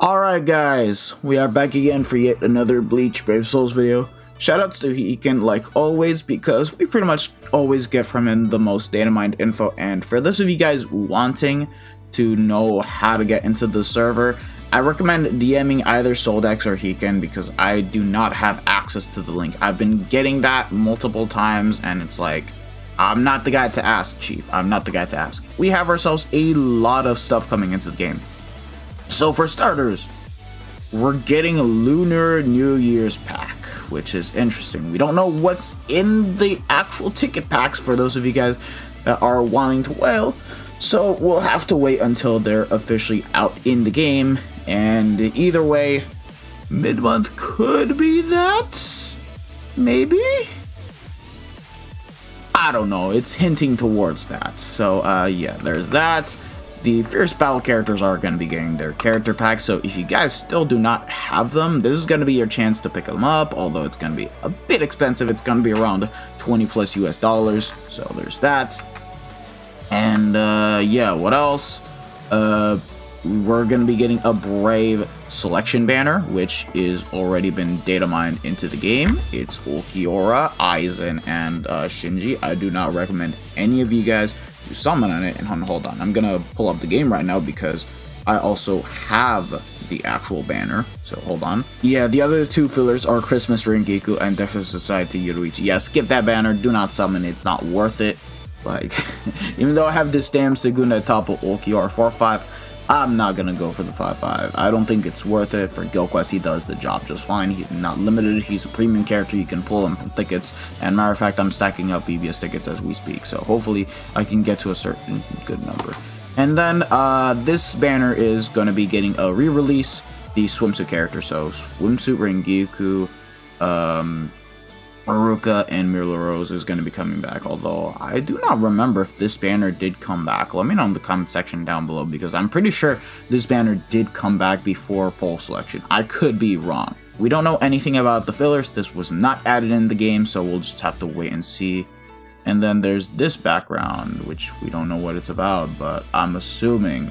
Alright guys, we are back again for yet another Bleach Brave Souls video. Shoutouts to Heiken like always because we pretty much always get from him the most data mined info and for those of you guys wanting to know how to get into the server, I recommend DMing either Soldex or Heiken because I do not have access to the link. I've been getting that multiple times and it's like, I'm not the guy to ask, Chief. I'm not the guy to ask. We have ourselves a lot of stuff coming into the game. So for starters, we're getting a Lunar New Year's pack, which is interesting. We don't know what's in the actual ticket packs for those of you guys that are wanting to whale, so we'll have to wait until they're officially out in the game, and either way, mid-month could be that? Maybe? I don't know, it's hinting towards that. So, uh, yeah, there's that the Fierce Battle characters are going to be getting their character packs, so if you guys still do not have them, this is going to be your chance to pick them up, although it's going to be a bit expensive. It's going to be around 20 plus US dollars, so there's that. And, uh, yeah, what else? Uh, we're going to be getting a Brave selection banner, which is already been data mined into the game. It's Ulquiorra, Aizen, and uh, Shinji. I do not recommend any of you guys to summon on it. And hold on, I'm gonna pull up the game right now because I also have the actual banner. So hold on. Yeah, the other two fillers are Christmas Rangiku and Death Society Yoruichi. Yeah, skip that banner. Do not summon. It's not worth it. Like, even though I have this damn Segunda Etapa Ulquiorra 4-5, I'm not gonna go for the 5-5. I don't think it's worth it. For Guild Quest, he does the job just fine. He's not limited. He's a premium character. You can pull him from tickets. And matter of fact, I'm stacking up BBS tickets as we speak. So hopefully I can get to a certain good number. And then uh, this banner is gonna be getting a re-release. The swimsuit character. So swimsuit Rangiku, um, Maruka and Mila Rose is going to be coming back, although I do not remember if this banner did come back. Let me know in the comment section down below, because I'm pretty sure this banner did come back before poll selection. I could be wrong. We don't know anything about the fillers. This was not added in the game, so we'll just have to wait and see. And then there's this background, which we don't know what it's about, but I'm assuming...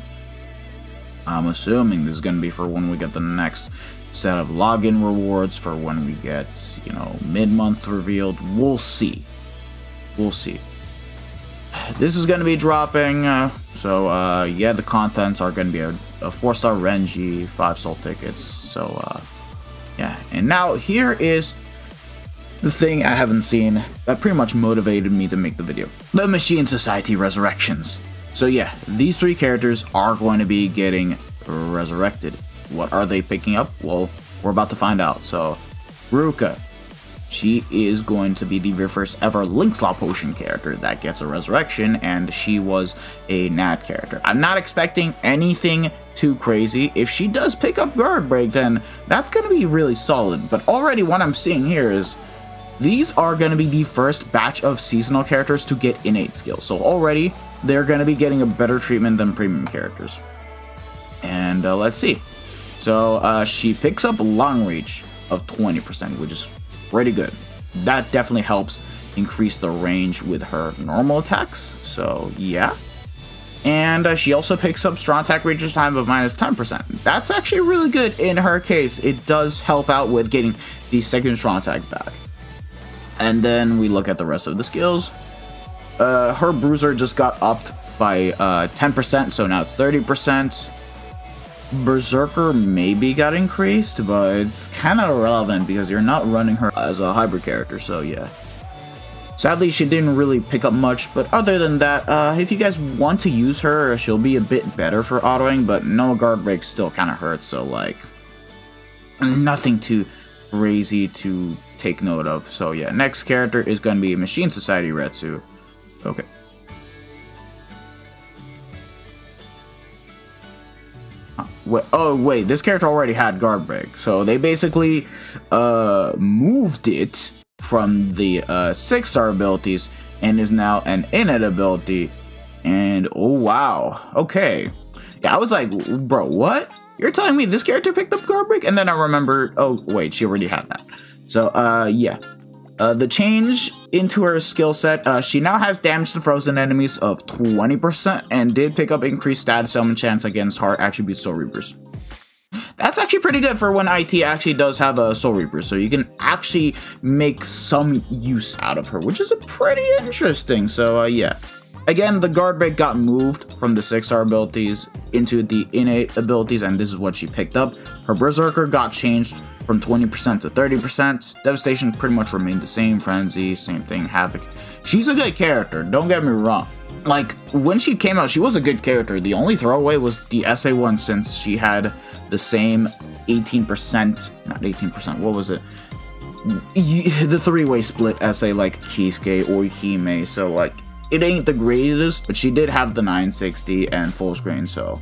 I'm assuming this is going to be for when we get the next set of login rewards for when we get, you know, mid-month revealed. We'll see. We'll see. This is going to be dropping, uh, so uh, yeah, the contents are going to be a, a 4-star Renji, 5 soul tickets, so uh, yeah. And now here is the thing I haven't seen that pretty much motivated me to make the video. The Machine Society Resurrections. So yeah, these three characters are going to be getting resurrected. What are they picking up? Well, we're about to find out. So, Riruka. She is going to be the very first ever Link Slot Potion character that gets a resurrection, and she was a Nat character. I'm not expecting anything too crazy. If she does pick up Guard Break, then that's going to be really solid. But already what I'm seeing here is these are going to be the first batch of seasonal characters to get innate skills. So already they're going to be getting a better treatment than premium characters. And uh, let's see. So uh, she picks up long reach of 20%, which is pretty good. That definitely helps increase the range with her normal attacks. So yeah. And uh, she also picks up strong attack range time of minus 10%. That's actually really good in her case. It does help out with getting the second strong attack back. And then we look at the rest of the skills. Uh, her bruiser just got upped by 10%, uh, so now it's 30%. Berserker maybe got increased, but it's kind of irrelevant because you're not running her as a hybrid character, so yeah. Sadly, she didn't really pick up much, but other than that, uh, if you guys want to use her, she'll be a bit better for autoing, but no guard break still kind of hurts, so like, nothing too crazy to take note of. So yeah, next character is going to be Machine Society Retsu. Okay. Wait, oh wait, this character already had guard break, so they basically uh, moved it from the uh, six star abilities and is now an innate ability. And oh wow, okay, yeah, I was like, bro, what? You're telling me this character picked up guard break? And then I remember, oh wait, she already had that. So uh, yeah, uh, the change into her skill set, uh, she now has damage to frozen enemies of 20% and did pick up increased status ailment chance against hard attribute soul reapers. That's actually pretty good for when IT actually does have a Soul Reaper, so you can actually make some use out of her, which is a pretty interesting. So uh, yeah. Again, the guard break got moved from the 6-star abilities into the innate abilities, and this is what she picked up. Her Berserker got changed from 20% to 30%. Devastation pretty much remained the same. Frenzy, same thing. Havoc. She's a good character, don't get me wrong. Like, when she came out, she was a good character. The only throwaway was the SA1 since she had the same 18%, not 18%, what was it? The three-way split SA like Kisuke or Hime, so like, it ain't the greatest, but she did have the 960 and full screen, so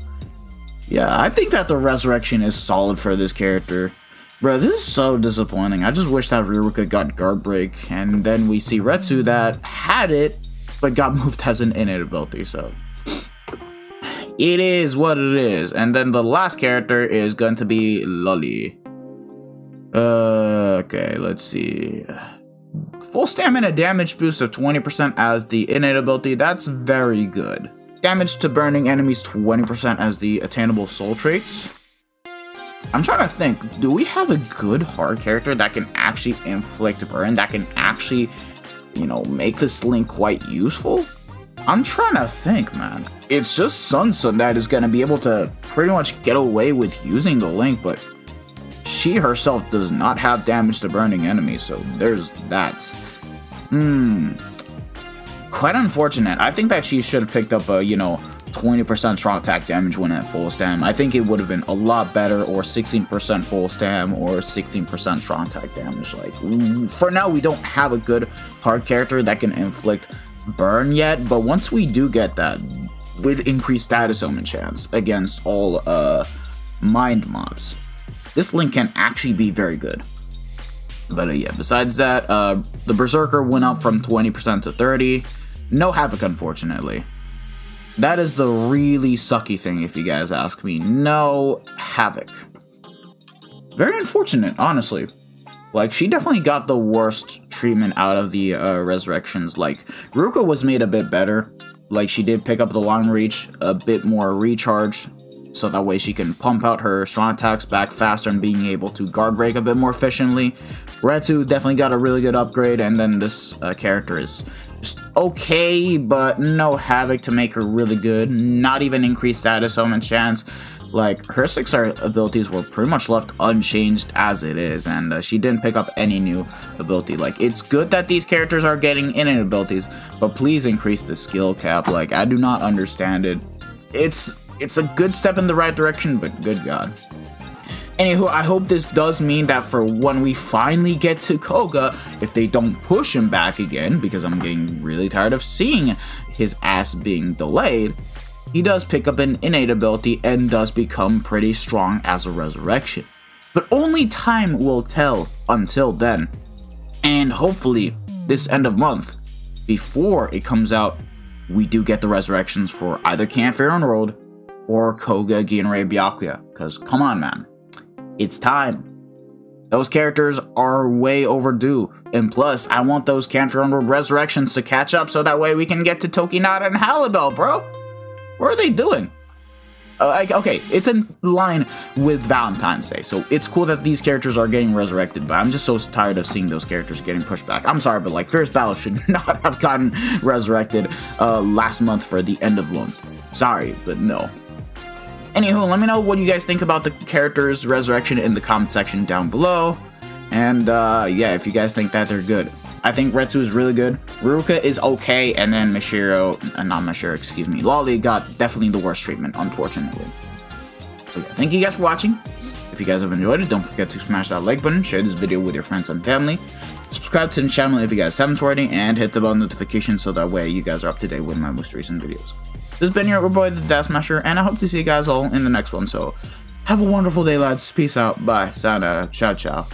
yeah, I think that the resurrection is solid for this character. Bro, this is so disappointing. I just wish that Riruka got guard break, and then we see Retsu that had it, but got moved as an innate ability, so it is what it is. And then the last character is going to be Loly. Uh, okay, let's see. Full stamina damage boost of 20% as the innate ability, that's very good. Damage to burning enemies 20% as the attainable soul traits. I'm trying to think, do we have a good hard character that can actually inflict burn, that can actually, you know, make this link quite useful? I'm trying to think, man. It's just Sung-Sun that is going to be able to pretty much get away with using the link, but she herself does not have damage to burning enemies, so there's that. Hmm. Quite unfortunate. I think that she should have picked up a, you know, 20% strong attack damage when at full stam. I think it would have been a lot better, or 16% full stam, or 16% strong attack damage. Like, for now, we don't have a good hard character that can inflict burn yet, but once we do get that, with increased status ailment chance against all uh, mind mobs, this link can actually be very good. But uh, yeah, besides that, uh, the Berserker went up from 20% to 30. No Havoc, unfortunately. That is the really sucky thing, if you guys ask me. No Havoc. Very unfortunate, honestly. Like, she definitely got the worst treatment out of the uh, Resurrections. Like, Riruka was made a bit better. Like, she did pick up the long reach, a bit more recharge, so that way she can pump out her strong attacks back faster and being able to guard break a bit more efficiently. Retsu definitely got a really good upgrade, and then this uh, character is just okay, but no Havoc to make her really good. Not even increased status ailment chance. Like, her 6-star abilities were pretty much left unchanged as it is, and uh, she didn't pick up any new ability. Like, it's good that these characters are getting innate abilities, but please increase the skill cap. Like, I do not understand it. It's it's a good step in the right direction, but good god. Anywho, I hope this does mean that for when we finally get to Koga, if they don't push him back again, because I'm getting really tired of seeing his ass being delayed, he does pick up an innate ability and does become pretty strong as a resurrection. But only time will tell until then. And hopefully, this end of month, before it comes out, we do get the resurrections for either Camp Fair World or Koga Ginrei Byakuya. Because, come on, man. It's time. Those characters are way overdue. And plus, I want those World resurrections to catch up so that way we can get to Tokinada and Harribel, bro. What are they doing? Uh, okay, it's in line with Valentine's Day, so it's cool that these characters are getting resurrected, but I'm just so tired of seeing those characters getting pushed back. I'm sorry, but like, Fierce Battle should not have gotten resurrected uh, last month for the end of month. Sorry, but no. Anywho, let me know what you guys think about the character's resurrection in the comment section down below. And uh, yeah, if you guys think that they're good. I think Retsu is really good. Riruka is okay, and then Mashiro, uh, not Mashiro, excuse me, Loly got definitely the worst treatment, unfortunately. So yeah, thank you guys for watching. If you guys have enjoyed it, don't forget to smash that like button, share this video with your friends and family, subscribe to the channel if you guys haven't already, and hit the bell notification so that way you guys are up to date with my most recent videos. This has been your boy, the Death Smasher, and I hope to see you guys all in the next one, so have a wonderful day, lads. Peace out. Bye. Sayonara. Ciao, ciao.